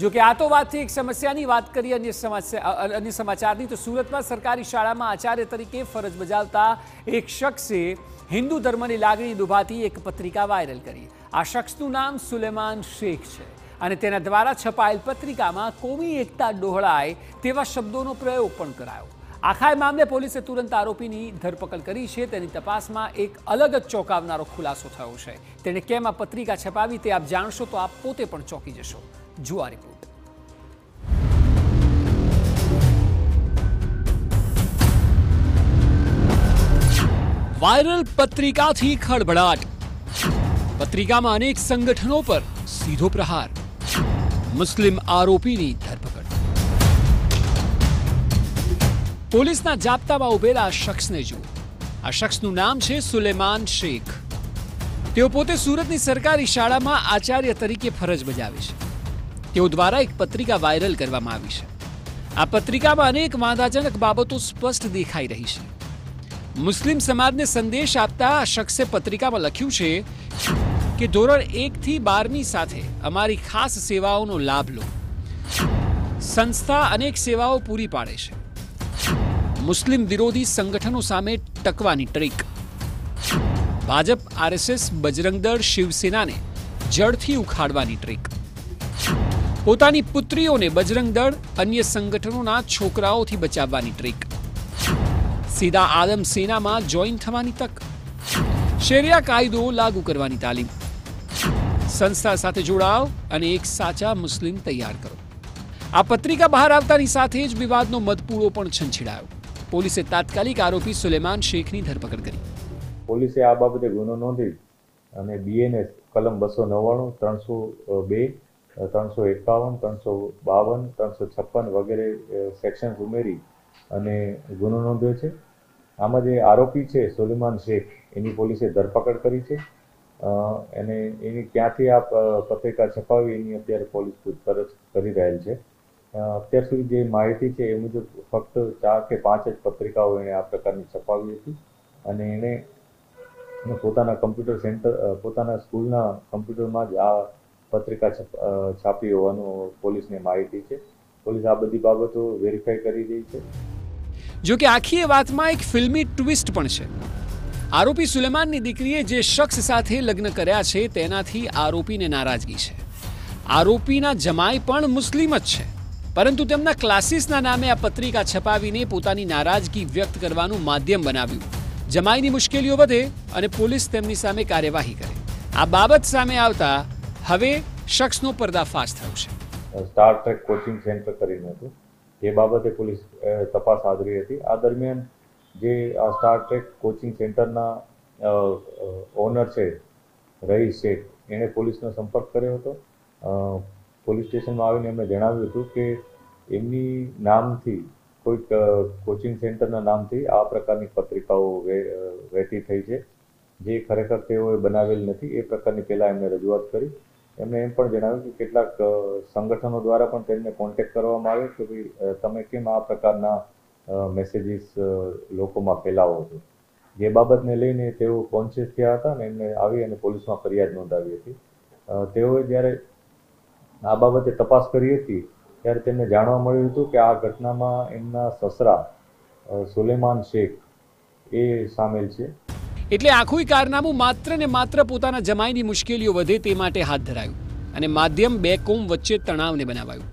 જો કે આ તો વાતથી એક સમસ્યાની વાત કરીએ અન્ય સમસ્યા અન્ય સમાચારની. તો સુરતમાં સરકારી શાળામાં આચાર્ય તરીકે ફરજ બજાવતા એક શખ્સે હિન્દુ ધર્મની લાગણી દુભાતી એક પત્રિકા વાયરલ કરી. આ શખ્સનું નામ સુલેમાન શેખ છે અને તેના દ્વારા છપાયેલ પત્રિકામાં કોમી એકતા ડોહળાય તેવા શબ્દોનો પ્રયોગ પણ કરાયો. આખા મામલે પોલીસે તુરંત આરોપીની ધરપકડ કરી છે. તેની તપાસમાં એક અલગ જ ચોંકાવનારો ખુલાસો થયો છે. તેણે કેમ આ પત્રિકા છપાવી તે આપ જાણશો તો આપ પોતે પણ ચોંકી જશો. જુઓ આ રિપોર્ટ વાયરલ પત્રિકાથી ખળભળાટ. પત્રિકામાં અનેક સંગઠનો પર સીધો પ્રહાર. મુસ્લિમ આરોપીની ધરપકડ. પોલીસના જાપ્તામાં ઉભેલા આ શખ્સને જુઓ. આ શખ્સનું નામ છે સુલેમાન શેખ. તેઓ પોતે સુરતની સરકારી શાળામાં આચાર્ય તરીકે ફરજ બજાવે છે. તેઓ દ્વારા એક પત્રિકા વાયરલ કરવામાં આવી છે. આ પત્રિકામાં અનેક વાંધાજનક બાબતો સ્પષ્ટ દેખાઈ રહી છે. મુસ્લિમ સમાજને સંદેશ આપતા આ શખ્સે પત્રિકામાં લખ્યું છે કે ધોરણ એકથી બારની સાથે અમારી ખાસ સેવાઓનો લાભ લો. સંસ્થા અનેક સેવાઓ પૂરી પાડે છે. મુસ્લિમ વિરોધી સંગઠનો સામે ટકવાની ટ્રીક. ભાજપ, આરએસએસ, બજરંગદળ, શિવસેનાને જડથી ઉખાડવાની ટ્રીક. પોતાની પુત્રીઓને બજરંગ દળ અન્ય સંગઠનોના છોકરાઓથી બચાવવાની ટ્રીક. સીધા આદમ સેનામાં જોઈન થવાની તક. શેરિયા કાયદો લાગુ કરવાની તાલીમ. સંસ્થા સાથે જોડાઓ અને એક સાચા મુસ્લિમ તૈયાર કરો. આ પત્રિકા બહાર આવતાની સાથે જ વિવાદનો મધપૂળો પણ છંછેડાયો. પોલીસે તાત્કાલિક આરોપી સુલેમાન શેખની ધરપકડ કરી. પોલીસે આ બાબતે ગુનો નોંધી અને બીએનએસ કલમ બસો નવ્વાણું, ત્રણસો બે ત્રણસો એકાવન, ત્રણસો બાવન, ત્રણસો છપ્પન વગેરે સેક્શન્સ ઉમેરી અને ગુનો નોંધ્યો છે. આમાં જે આરોપી છે સુલેમાન શેખ, એની પોલીસે ધરપકડ કરી છે. એને, એની ક્યાંથી આ પત્રિકા છપાવી એની અત્યારે પોલીસ પૂછપરછ કરી રહેલ છે. અત્યાર સુધી જે માહિતી છે એ મુજબ ફક્ત ચાર કે પાંચ જ પત્રિકાઓ એણે આ પ્રકારની છપાવી હતી. અને એણે પોતાના કમ્પ્યુટર સેન્ટર પોતાના સ્કૂલના કમ્પ્યુટરમાં જ આ પત્રિકા છપ- હોવાનું પોલીસને માહિતી છે. પોલીસ આ બધી બાબતો વેરીફાઈ કરી રહી છે. જો કે આખી એ વાતમાં એક ફિલ્મી ટ્વિસ્ટ પણ છે. આરોપી સુલેમાનની દીકરીએ જે શખ્સ સાથે લગ્ન કર્યા છે તેનાથી આરોપીને નારાજગી છે. આરોપીના જમાઈ પણ મુસ્લિમ જ છે. પરંતુ તેમના ક્લાસીસના નામે આ પત્રિકા છપાવીને પોતાની નારાજગી વ્યક્ત કરવાનું માધ્યમ બનાવ્યું. જમાઈની મુશ્કેલીઓ વધે અને પોલીસ તેમની સામે કાર્યવાહી કરે. આ બાબત સામે આવતા હવે શખ્સનો પર્દાફાશ થયો છે. સ્ટાર ટ્રેક કોચિંગ સેન્ટર કરીને હતું. તે બાબતે પોલીસ તપાસ હાથ હતી. આ દરમિયાન જે આ સ્ટાર ટ્રેક કોચિંગ સેન્ટરના ઓનર છે, રહી શેખ, એણે પોલીસનો સંપર્ક કર્યો હતો. પોલીસ સ્ટેશનમાં આવીને એમણે જણાવ્યું હતું કે એમની નામથી કોઈક કોચિંગ સેન્ટરના નામથી આ પ્રકારની પત્રિકાઓ વહેતી થઈ છે. જે ખરેખર તેઓએ બનાવેલ નથી. એ પ્રકારની પહેલાં એમણે રજૂઆત કરી. એમણે એમ પણ જણાવ્યું કે કેટલાક સંગઠનો દ્વારા પણ તેમને કોન્ટેક્ટ કરવામાં આવે કે ભાઈ તમે કેમ આ પ્રકારના મેસેજીસ લોકોમાં ફેલાવો છો? જે બાબતને લઈને તેઓ કોન્શિયસ થયા હતા અને એમને આવી અને પોલીસમાં ફરિયાદ નોંધાવી હતી. તેઓએ જ્યારે આ બાબતે તપાસ કરી હતી, ત્યારે તેમને જાણવા મળ્યું હતું કે આ ઘટનામાં એમના સસરા સુલેમાન શેખ એ સામેલ છે. એટલે આખું કારનામું માત્ર ને માત્ર પોતાના જમાઈની મુશ્કેલીઓ વધે તે માટે હાથ ધરાયું અને માધ્યમ બે કોમ વચ્ચે તણાવને બનાવાયું.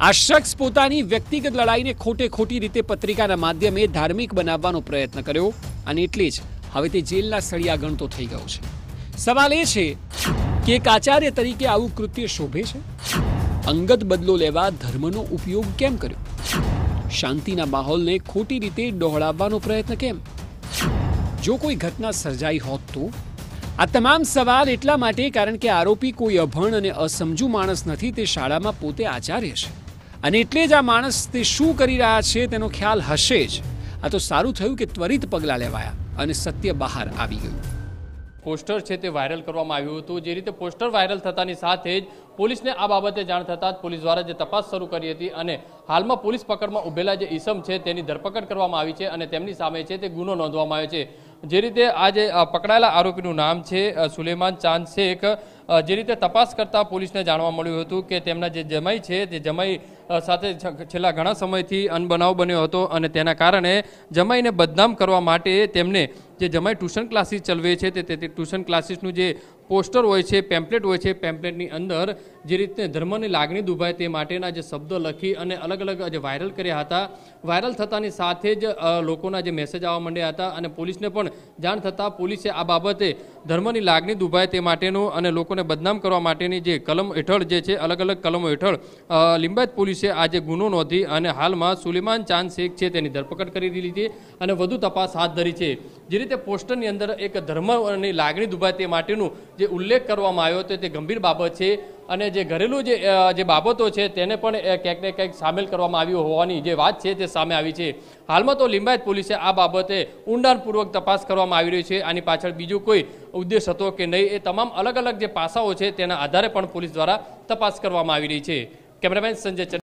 આ શખ્સ પોતાની વ્યક્તિગત લડાઈને ખોટે ખોટી રીતે પત્રિકાના માધ્યમે ધાર્મિક બનાવવાનો પ્રયત્ન કર્યો અને એટલે જ હવે તે જેલના સળિયા ગણતો થઈ ગયો છે. સવાલ એ છે કે એક આચાર્ય તરીકે આવું કૃત્ય શોભે છે? અંગત બદલો લેવા ધર્મનો ઉપયોગ કેમ કર્યો? શાંતિના માહોલને ખોટી રીતે ડહોળાવવાનો પ્રયત્ન કેમ? જો કોઈ ઘટના સર્જાઈ હોત તો? આ તમામ સવાલ એટલા માટે કારણ કે આરોપી કોઈ અભણ અને અસમજુ માણસ નથી, તે શાળામાં પોતે આચાર્ય છે. અને એટલે જ આ માણસ તે શું કરી રહ્યા છે તેનો ખ્યાલ હશે જ. આ તો સારું થયું કે ત્વરિત પગલાં લેવાયા અને સત્ય બહાર આવી ગયું. પોસ્ટર છે તે વાયરલ કરવામાં આવ્યું હતું. જે રીતે પોસ્ટર વાયરલ થતાની સાથે જ પોલીસને આ બાબતે જાણ થતાં જ પોલીસ દ્વારા જે તપાસ શરૂ કરી હતી અને હાલમાં પોલીસ પકડમાં ઉભેલા જે ઈસમ છે તેની ધરપકડ કરવામાં આવી છે અને તેમની સામે છે તે ગુનો નોંધવામાં આવ્યો છે. જે રીતે આજે પકડાયેલા આરોપીનું નામ છે સુલેમાન ચાંદ શેખ. જે રીતે તપાસ કરતા પોલીસને જાણવા મળ્યું હતું કે તેમના જે જમાઈ છે, તે જમાઈ સાથે છેલ્લા ઘણા સમયથી અનબનાવ બન્યો હતો અને તેના કારણે જમાઈને બદનામ કરવા માટે તેમને જે જમાઈ ટ્યુશન ક્લાસીસ ચલાવે છે તે ટ્યુશન ક્લાસીસનું જે પોસ્ટર હોય છે પેમ્પલેટ હોય છે પેમ્પલેટની અંદર જે રીતે ધર્મની લાગણી દુભાય તે માટેના જે શબ્દો લખી અને અલગ અલગ જે વાયરલ કર્યા હતા. વાયરલ થતાની સાથે જ લોકોના જે મેસેજ આવવા માંડ્યા હતા અને પોલીસને પણ જાણ થતાં પોલીસે આ બાબતે ધર્મની લાગણી દુભાય તે માટેનું અને લોકોને બદનામ કરવા માટેની જે કલમ હેઠળ જે છે, અલગ અલગ કલમો હેઠળ લિંબાયત પોલીસે આજે ગુનો નોંધી અને હાલમાં સુલેમાન ચાંદ શેખ છે તેની ધરપકડ કરી દીધી છે અને વધુ તપાસ હાથ ધરી છે. જે રીતે પોસ્ટરની અંદર એક ધર્મની લાગણી દુભાય તે માટેનું જે ઉલ્લેખ કરવામાં આવ્યો હતો તે ગંભીર બાબત છે અને જે ઘરેલું જે જે બાબતો છે તેને પણ ક્યાંક ને ક્યાંક સામેલ કરવામાં આવ્યું હોવાની જે વાત છે તે સામે આવી છે. હાલમાં તો લિંબાયત પોલીસે આ બાબતે ઊંડાણપૂર્વક તપાસ કરવામાં આવી રહી છે. આની પાછળ બીજો કોઈ ઉદ્દેશ હતો કે નહીં એ તમામ અલગ અલગ જે પાસાઓ છે તેના આધારે પણ પોલીસ દ્વારા તપાસ કરવામાં આવી રહી છે. કેમેરામેન સંજય